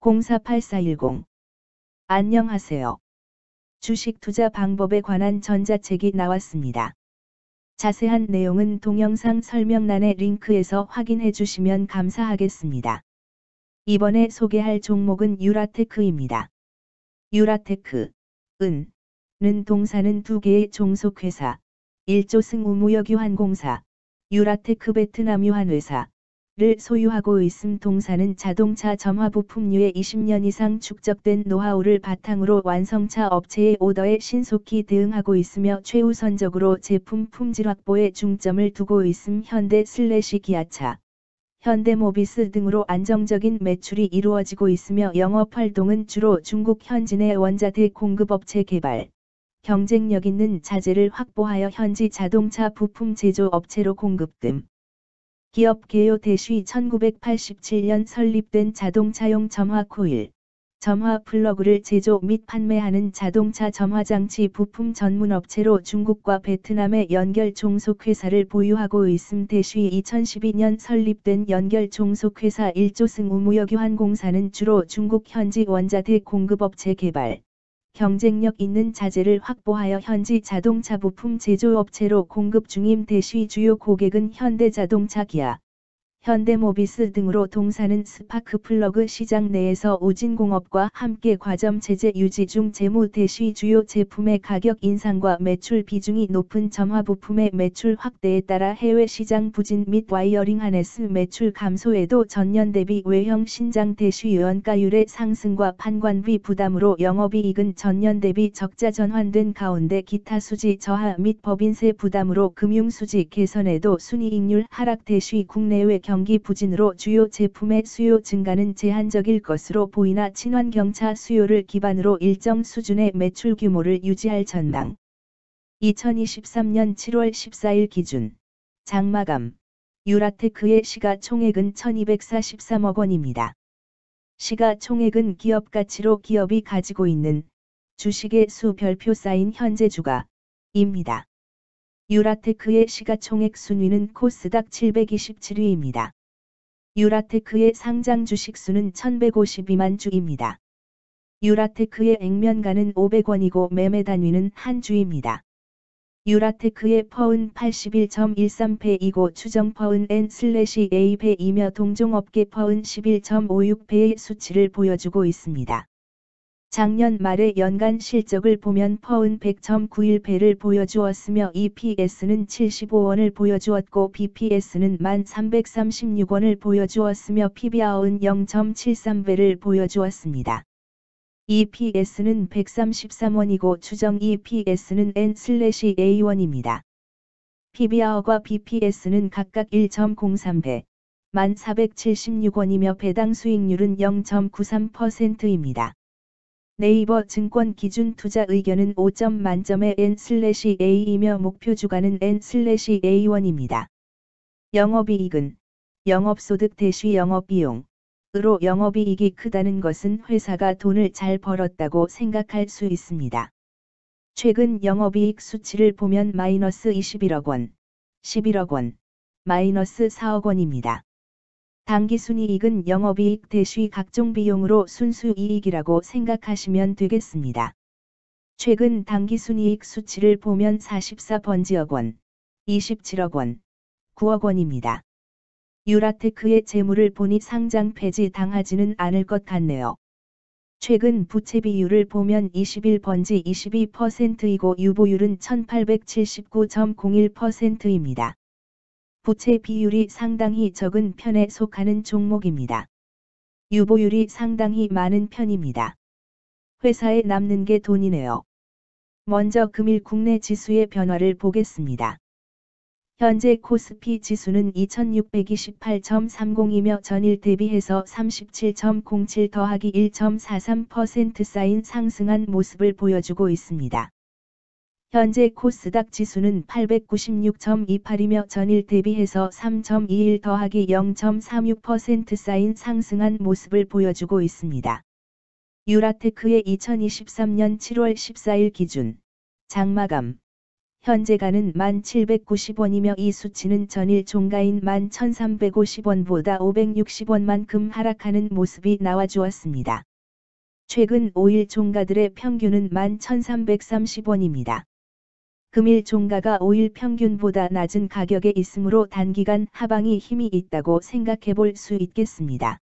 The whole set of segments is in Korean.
048410 안녕하세요. 주식 투자 방법에 관한 전자책이 나왔습니다. 자세한 내용은 동영상 설명란의 링크에서 확인해 주시면 감사하겠습니다. 이번에 소개할 종목은 유라테크입니다. 유라테크, 은, 는 동사는 두 개의 종속회사, 1조승 우무역유한공사, 유라테크 베트남 유한회사, 를 소유하고 있음 동사는 자동차 점화 부품류의 20년 이상 축적된 노하우를 바탕으로 완성차 업체의 오더에 신속히 대응하고 있으며 최우선적으로 제품 품질 확보에 중점을 두고 있음 현대 슬래시 기아차, 현대 모비스 등으로 안정적인 매출이 이루어지고 있으며 영업 활동은 주로 중국 현지의 원자재 공급업체 개발, 경쟁력 있는 자재를 확보하여 현지 자동차 부품 제조 업체로 공급됨. 기업 개요 대시 1987년 설립된 자동차용 점화 코일, 점화 플러그를 제조 및 판매하는 자동차 점화장치 부품 전문 업체로 중국과 베트남의 연결 종속회사를 보유하고 있음 대시 2012년 설립된 연결 종속회사 1조승 우무역유한공사는 주로 중국 현지 원자재 공급업체 개발, 경쟁력 있는 자재를 확보하여 현지 자동차 부품 제조업체로 공급 중임 대시 주요 고객은 현대자동차 기아, 현대모비스 등으로 동사는 스파크 플러그 시장 내에서 우진공업과 함께 과점 체제 유지 중 재무 대시 주요 제품의 가격 인상과 매출 비중이 높은 점화 부품의 매출 확대에 따라 해외 시장 부진 및 wiring harness 매출 감소에도 전년 대비 외형 신장 대시 원가율의 상승과 판관비 부담으로 영업이익은 전년 대비 적자 전환된 가운데 기타 수지 저하 및 법인세 부담으로 금융수지 개선에도 순이익률 하락 대시 국내외 경기 부진으로 주요 제품의 수요 증가는 제한적일 것으로 보이나 친환경차 수요를 기반으로 일정 수준의 매출 규모를 유지할 전망. 2023년 7월 14일 기준 장마감 유라테크의 시가총액은 1243억 원입니다. 시가총액은 기업 가치로 기업이 가지고 있는 주식의 수 별표 쌓인 현재 주가입니다. 유라테크의 시가총액 순위는 코스닥 727위입니다. 유라테크의 상장 주식 수는 1152만 주입니다. 유라테크의 액면가는 500원이고 매매 단위는 한 주입니다. 유라테크의 퍼은 81.13배이고 추정 퍼은 N/A배이며 동종업계 퍼은 11.56배의 수치를 보여주고 있습니다. 작년 말의 연간 실적을 보면 퍼은 100.91배를 보여주었으며 EPS는 75원을 보여주었고 BPS는 1336원을 보여주었으며 PBR은 0.73배를 보여주었습니다. EPS는 133원이고 추정 EPS는 N/A1입니다. PBR과 BPS는 각각 1.03배, 1476원이며 배당 수익률은 0.93%입니다. 네이버 증권 기준 투자 의견은 5점 만점의 N/A이며 목표 주가는 N/A1입니다. 영업이익은 영업소득 대시 영업비용 으로 영업이익이 크다는 것은 회사가 돈을 잘 벌었다고 생각할 수 있습니다. 최근 영업이익 수치를 보면 마이너스 21억 원, 11억 원, 마이너스 4억 원입니다. 당기순이익은 영업이익 대시 각종 비용으로 순수이익이라고 생각하시면 되겠습니다. 최근 당기순이익 수치를 보면 44번지억 원, 27억 원, 9억 원입니다. 유라테크의 재물을 보니 상장 폐지 당하지는 않을 것 같네요. 최근 부채 비율을 보면 21번지 22%이고 유보율은 1879.01%입니다. 부채 비율이 상당히 적은 편에 속하는 종목입니다. 유보율이 상당히 많은 편입니다. 회사에 남는 게 돈이네요. 먼저 금일 국내 지수의 변화를 보겠습니다. 현재 코스피 지수는 2628.30이며 전일 대비해서 37.07 더하기 1.43% 쌓인 상승한 모습을 보여주고 있습니다. 현재 코스닥 지수는 896.28이며 전일 대비해서 3.21 더하기 0.36% 쌓인 상승한 모습을 보여주고 있습니다. 유라테크의 2023년 7월 14일 기준 장마감 현재가는 1,790원이며 이 수치는 전일 종가인 1,1350원보다 560원만큼 하락하는 모습이 나와주었습니다. 최근 5일 종가들의 평균은 11,330원입니다. 금일 종가가 5일 평균보다 낮은 가격에 있으므로 단기간 하방이 힘이 있다고 생각해 볼 수 있겠습니다.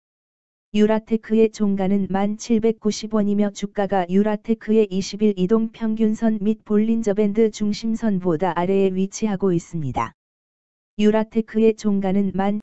유라테크의 종가는 1,790원이며 주가가 유라테크의 20일 이동 평균선 및 볼린저 밴드 중심선보다 아래에 위치하고 있습니다. 유라테크의 종가는 1